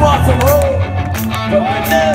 far from home, but we're.